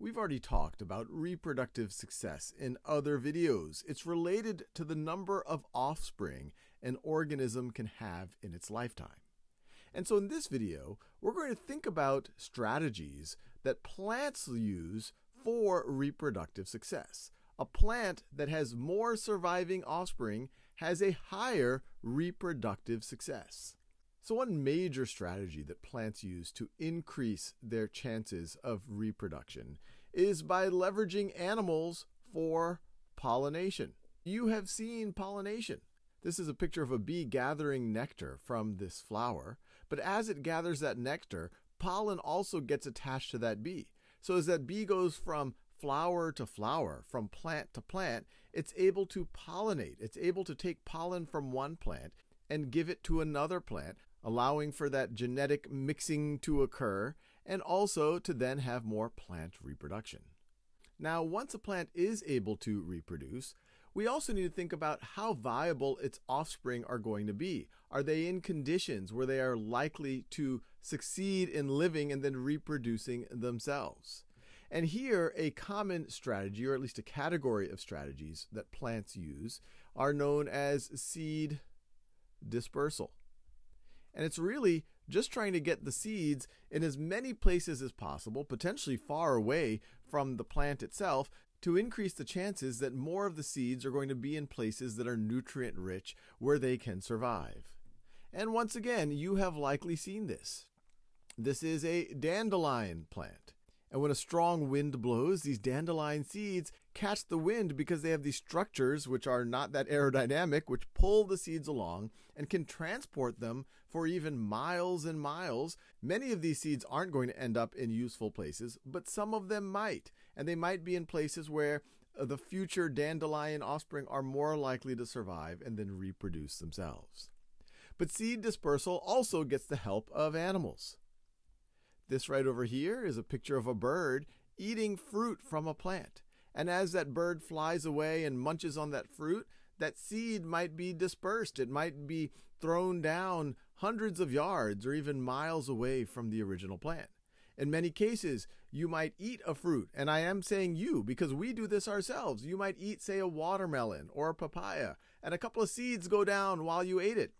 We've already talked about reproductive success in other videos. It's related to the number of offspring an organism can have in its lifetime. And so in this video, we're going to think about strategies that plants use for reproductive success. A plant that has more surviving offspring has a higher reproductive success. So, one major strategy that plants use to increase their chances of reproduction is by leveraging animals for pollination. You have seen pollination. This is a picture of a bee gathering nectar from this flower, but as it gathers that nectar, pollen also gets attached to that bee. So, as that bee goes from flower to flower, from plant to plant, it's able to pollinate. It's able to take pollen from one plant and give it to another plant, allowing for that genetic mixing to occur and also to then have more plant reproduction. Now, once a plant is able to reproduce, we also need to think about how viable its offspring are going to be. Are they in conditions where they are likely to succeed in living and then reproducing themselves? And here, a common strategy, or at least a category of strategies that plants use, are known as seed dispersal. And it's really just trying to get the seeds in as many places as possible, potentially far away from the plant itself, to increase the chances that more of the seeds are going to be in places that are nutrient rich where they can survive. And once again, you have likely seen this. This is a dandelion plant. And when a strong wind blows, these dandelion seeds catch the wind because they have these structures which are not that aerodynamic, which pull the seeds along and can transport them for even miles and miles. Many of these seeds aren't going to end up in useful places, but some of them might. And they might be in places where uh, the future dandelion offspring are more likely to survive and then reproduce themselves. But seed dispersal also gets the help of animals. This right over here is a picture of a bird eating fruit from a plant. And as that bird flies away and munches on that fruit, that seed might be dispersed. It might be thrown down hundreds of yards or even miles away from the original plant. In many cases, you might eat a fruit, and I am saying you because we do this ourselves. You might eat, say, a watermelon or a papaya, and a couple of seeds go down while you ate it.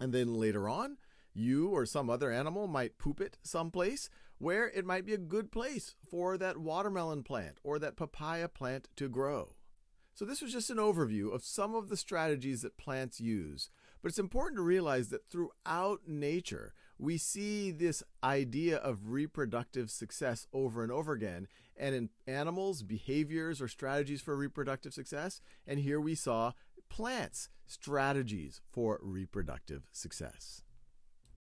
And then later on, you or some other animal might poop it someplace where it might be a good place for that watermelon plant or that papaya plant to grow. So, this was just an overview of some of the strategies that plants use. But it's important to realize that throughout nature, we see this idea of reproductive success over and over again. And in animals, behaviors or strategies for reproductive success. And here we saw plants, strategies for reproductive success.